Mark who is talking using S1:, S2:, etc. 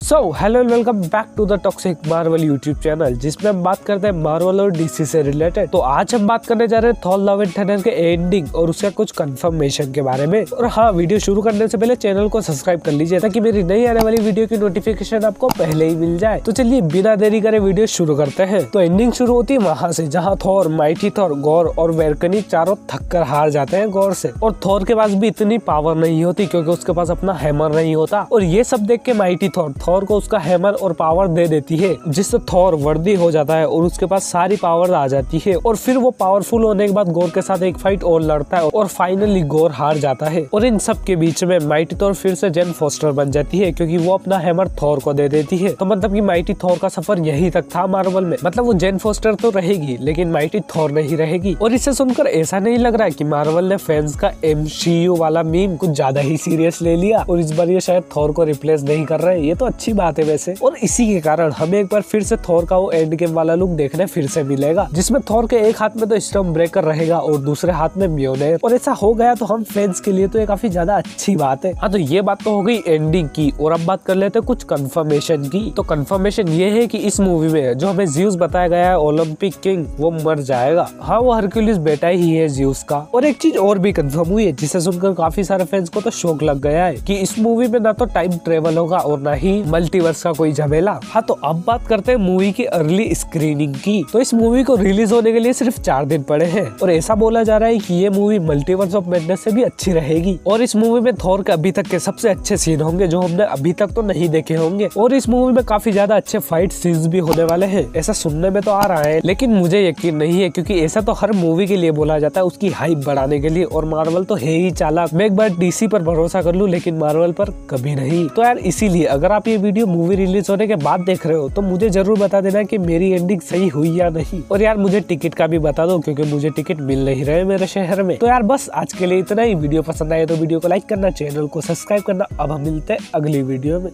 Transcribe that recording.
S1: So hello welcome back to the toxic Marvel YouTube channel जिसमें हम बात करते हैं मार्वल और डीसी से रिलेटेड तो आज हम बात करने जा रहे हैं थॉर लव एंड थंडर के एंडिंग और उसका कुछ कंफर्मेशन के बारे में। और हाँ वीडियो शुरू करने से पहले चैनल को सब्सक्राइब कर लीजिए, ताकि मेरी नई आने वाली वीडियो की नोटिफिकेशन आपको पहले ही मिल जाए। तो चलिए, बिना देरी करे वीडियो शुरू करते हैं। तो एंडिंग शुरू होती है वहाँ से, जहाँ थोर माइटी थोर गौर और वेरकनी चारों थक कर हार जाते हैं गौर से। और थोर के पास भी इतनी पावर नहीं होती, क्योंकि उसके पास अपना हैमर नहीं होता। और ये सब देख के माइटी थोर थोर को उसका हैमर और पावर दे देती है, जिससे थोर वर्दी हो जाता है और उसके पास सारी पावर आ जाती है और फिर वो पावरफुल होने के बाद गोर के साथ एक फाइट और लड़ता है और फाइनली गोर हार जाता है। और इन सब के बीच में माइटी थोर फिर से जेन फोस्टर बन जाती है, क्योंकि वो अपना हैमर थोर को दे देती है। तो मतलब की माइटी थोर का सफ़र यही तक था मार्वल में। मतलब वो जेन फोस्टर तो रहेगी, लेकिन माइटी थोर नहीं रहेगी। और इसे सुनकर ऐसा नहीं लग रहा है की मार्वल ने फैंस का एमसीयू वाला मीम कुछ ज़्यादा ही सीरियस ले लिया, और इस बार ये शायद थोर को रिप्लेस नहीं कर रहे, ये तो अच्छी बात है वैसे। और इसी के कारण हमें एक बार फिर से थोर का वो एंड गेम वाला लुक देखने फिर से मिलेगा, जिसमें थोर के एक हाथ में तो स्टॉम ब्रेकर रहेगा और दूसरे हाथ में म्योने और ऐसा हो गया तो हम फैंस के लिए तो ये काफ़ी ज़्यादा अच्छी बात है। हाँ तो ये बात तो हो गई एंडिंग की। और अब बात कर लेते हैं कुछ कंफर्मेशन की। तो कंफर्मेशन ये है कि इस मूवी में जो हमें ज्यूस बताया गया है ओलंपिक किंग वो मर जाएगा। हाँ वो हरक्यूलिस बेटा ही है ज्यूस का। और एक चीज़ और भी कंफर्म हुई है, जिसे सुनकर काफ़ी सारे फैंस को तो शौक लग गया है कि इस मूवी में ना तो टाइम ट्रेवल होगा और ना ही मल्टीवर्स का कोई झमेला? हाँ तो अब बात करते हैं मूवी की अर्ली स्क्रीनिंग की। तो इस मूवी को रिलीज़ होने के लिए सिर्फ़ चार दिन पड़े हैं। और ऐसा बोला जा रहा है कि ये मूवी मल्टीवर्स ऑफ़ मैडनेस से भी अच्छी रहेगी। और इस मूवी में थोर के अभी तक के सबसे अच्छे सीन होंगे, जो हमने अभी तक तो नहीं देखे होंगे। और इस मूवी में काफ़ी ज़्यादा अच्छे फाइट सीन्स भी होने वाले हैं। ऐसा सुनने में तो आ रहा है, लेकिन मुझे यकीन नहीं है, क्योंकि ऐसा तो हर मूवी के लिए बोला जाता है उसकी हाइप बढ़ाने के लिए। और मार्वल तो है ही चालाक। मैं एक बार डीसी पर भरोसा कर लूँ, लेकिन मार्वल पर कभी नहीं। तो यार, इसीलिए अगर आप ये वीडियो मूवी रिलीज़ होने के बाद देख रहे हो तो मुझे ज़रूर बता देना कि मेरी एंडिंग सही हुई या नहीं। और यार, मुझे टिकट का भी बता दो, क्योंकि मुझे टिकट मिल नहीं रहे मेरे शहर में। तो यार, बस आज के लिए इतना ही। वीडियो पसंद आए तो वीडियो को लाइक करना, चैनल को सब्सक्राइब करना। अब हम मिलते हैं अगली वीडियो में।